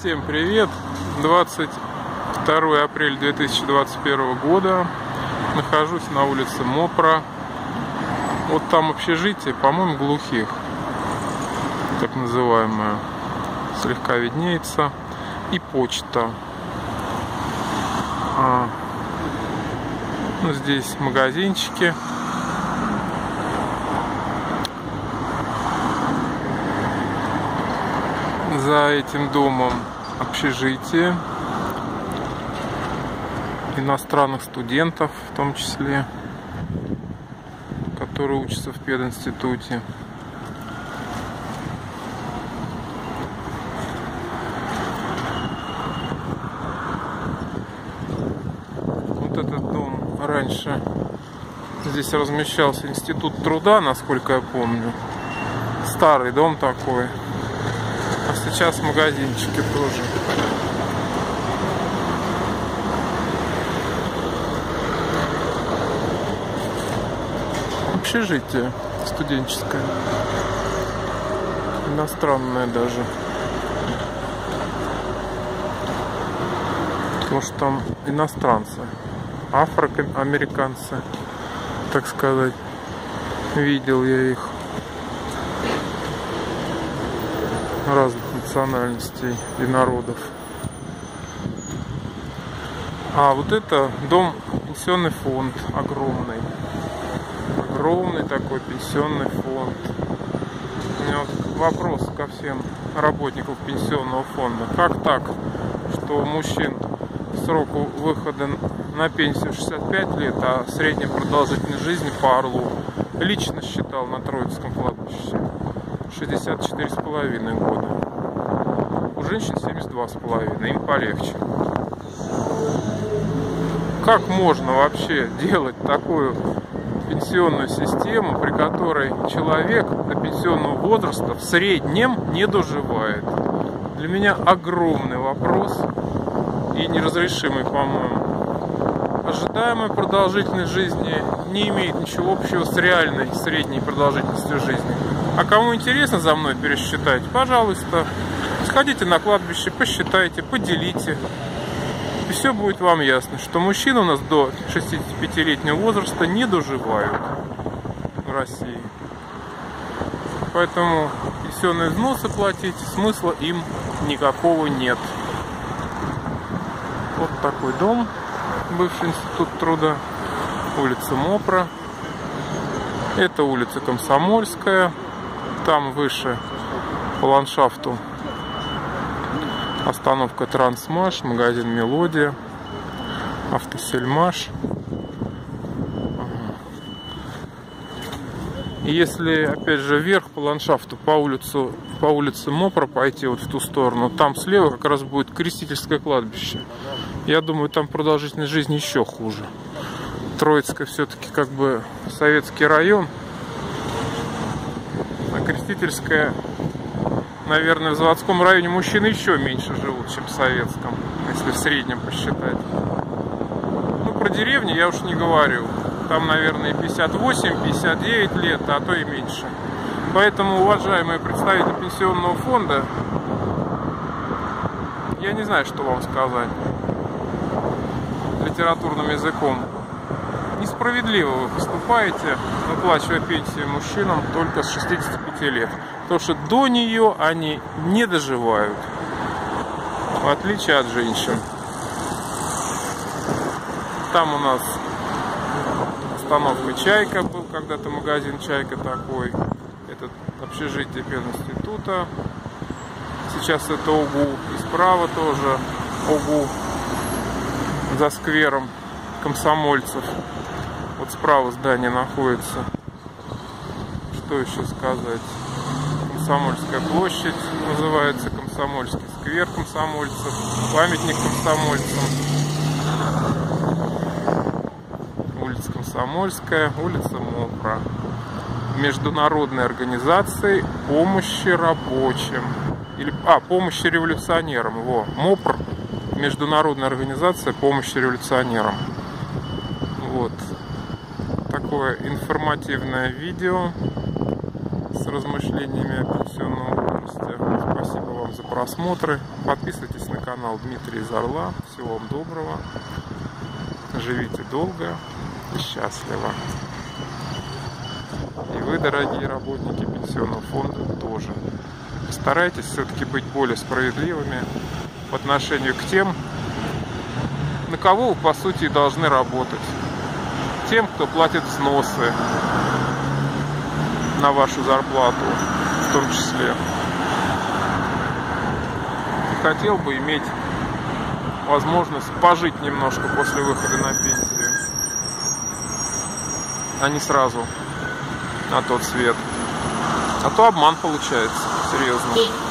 Всем привет! 22 апреля 2021 года. Нахожусь на улице Мопра. Вот там общежитие, по-моему, глухих. Так называемое. Слегка виднеется. И почта. А, ну, здесь магазинчики. За этим домом общежитие иностранных студентов в том числе, которые учатся в пединституте. Вот этот дом раньше здесь размещался институт труда, насколько я помню. Старый дом такой. А сейчас магазинчики тоже. Общежитие студенческое. Иностранное даже. Потому что там иностранцы. Афроамериканцы, так сказать. Видел я их. Разных национальностей и народов. А вот это дом пенсионный фонд огромный. Огромный такой пенсионный фонд. У меня вот вопрос ко всем работникам пенсионного фонда. Как так, что у мужчин срок выхода на пенсию 65 лет, а средняя продолжительность жизни по Орлу лично считал на Троицком кладбище 64,5 года. У женщин 72,5, им полегче. Как можно вообще делать такую пенсионную систему, при которой человек до пенсионного возраста в среднем не доживает? Для меня огромный вопрос и неразрешимый, по-моему. Ожидаемая продолжительность жизни не имеет ничего общего с реальной средней продолжительностью жизни. А кому интересно за мной пересчитать, пожалуйста, сходите на кладбище, посчитайте, поделите. И все будет вам ясно, что мужчины у нас до 65-летнего возраста не доживают в России. Поэтому пенсионные взносы платить смысла им никакого нет. Вот такой дом, бывший институт труда, улица Мопра. Это улица Комсомольская там выше по ландшафту остановка Трансмаш, магазин Мелодия, автосельмаш. Если, опять же, вверх по ландшафту, по улицу, по улице Мопра пойти вот в ту сторону, там слева как раз будет крестительское кладбище. Я думаю, там продолжительность жизни еще хуже. Троицкая все-таки как бы советский район, Крестительская, наверное, в заводском районе мужчины еще меньше живут, чем в советском, если в среднем посчитать. Ну, про деревни я уж не говорю. Там, наверное, 58-59 лет, а то и меньше. Поэтому, уважаемые представители пенсионного фонда, я не знаю, что вам сказать литературным языком несправедливо вы поступаете, выплачивая пенсию мужчинам только с 65 лет. Потому что до нее они не доживают. В отличие от женщин. Там у нас остановка Чайка был когда-то магазин Чайка такой. Это общежитие пединститута. Сейчас это ОГУ. И справа тоже ОГУ за сквером комсомольцев. Вот справа здание находится. Что еще сказать? Комсомольская площадь называется, Комсомольский сквер комсомольцев, памятник комсомольцам. Улица Комсомольская, улица Мопра. Международной организации помощи рабочим. Или, а, помощи революционерам. Во, МОПР. Международная организация помощи революционерам. Вот такое информативное видео с размышлениями о пенсионном возможности. Спасибо вам за просмотры. Подписывайтесь на канал Дмитрий из. Всего вам доброго. Живите долго и счастливо. И вы, дорогие работники пенсионного фонда, тоже. Постарайтесь все-таки быть более справедливыми в отношению к тем, на кого вы, по сути, должны работать. Тем, кто платит взносы на вашу зарплату в том числе. И хотел бы иметь возможность пожить немножко после выхода на пенсию, а не сразу на тот свет. А то обман получается, серьезно.